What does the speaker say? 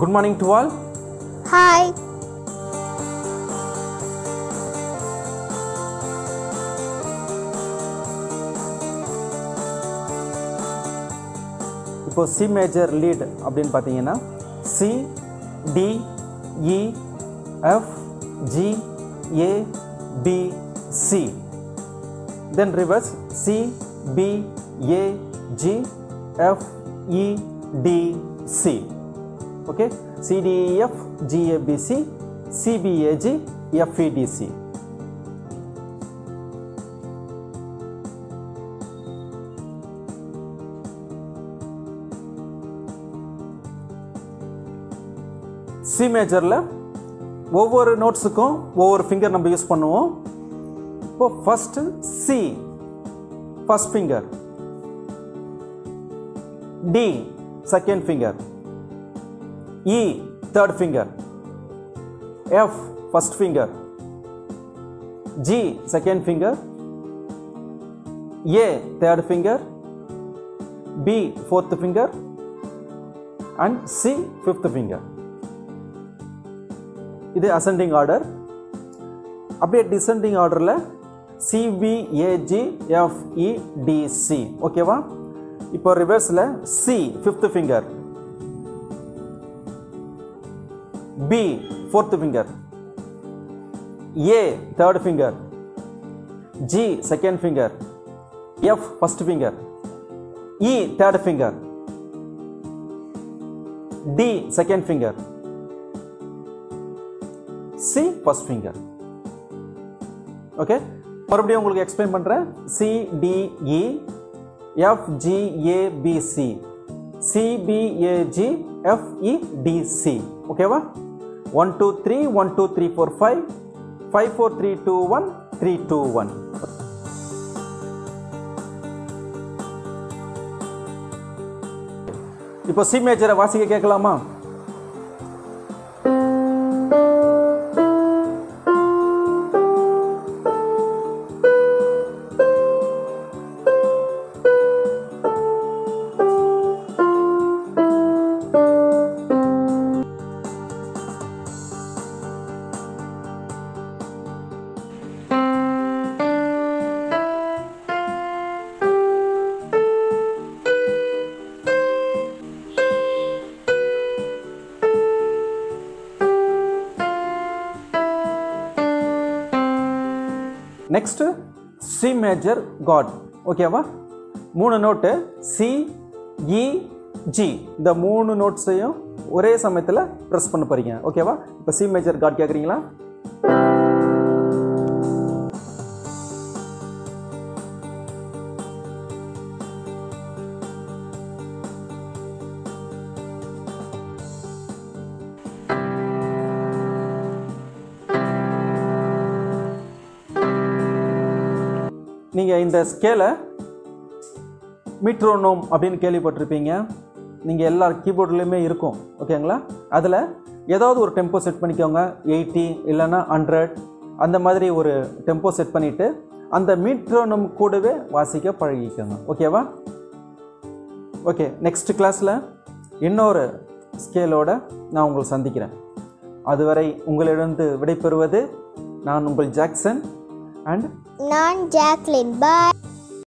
Good morning to all hi இப்போ C major lead அப்படின்னு பார்த்தீங்கன்னா C D E F G A B C then reverse C B A G F E D C okay C D F G A B C C B A G F E D C C மேஜரில் ஒவ்வொரு நோட்ஸுக்கும் ஒவ்வொரு finger நம்ம use பண்ணுவோம். இப்போ first C first finger D second finger E third finger F first finger G second finger A third finger B fourth finger and C fifth finger இது ascending order அப்படியே descending ஆர்டரில் CBAGFEDC ஓகேவா இப்போ ரிவர்ஸில் C fifth finger B fourth finger A third finger G second finger F first finger E third finger D second finger C first finger okay மறுபடியும் உங்களுக்கு explain பண்ணுறேன் CDE FGABC சிபிஏஜி எஃப்இடிசி ஓகேவா one two three one two three four five five four three two one three two one இப்போ C மேஜரை வாசிக்க கேட்கலாமா? Next C major God ஓகேவா மூணு நோட்டு சி இ ஜி இந்த மூணு நோட்ஸையும் ஒரே சமயத்தில் ப்ரெஸ் பண்ண போகிறீங்க ஓகேவா இப்போ சி மேஜர் காட் கேட்குறீங்களா நீங்கள் இந்த ஸ்கேலை மீட்ரோனோம் அப்படின்னு கேள்விப்பட்டிருப்பீங்க. நீங்கள் எல்லா கீபோர்ட்லேயுமே இருக்கும். ஓகேங்களா அதில் ஏதாவது ஒரு டெம்போ செட் பண்ணிக்கோங்க. எயிட்டி இல்லைன்னா ஹண்ட்ரட் அந்த மாதிரி ஒரு டெம்போ செட் பண்ணிவிட்டு அந்த மீட்ரோனோம் கூடவே வாசிக்க பழகிக்கோங்க. ஓகேவா ஓகே நெக்ஸ்ட் கிளாஸில் இன்னொரு ஸ்கேலோட நான் உங்களை சந்திக்கிறேன். அதுவரை உங்களிடம் விடைபெறுவது நான் உங்கள் Jackson. and Nan Jacqueline. Bye.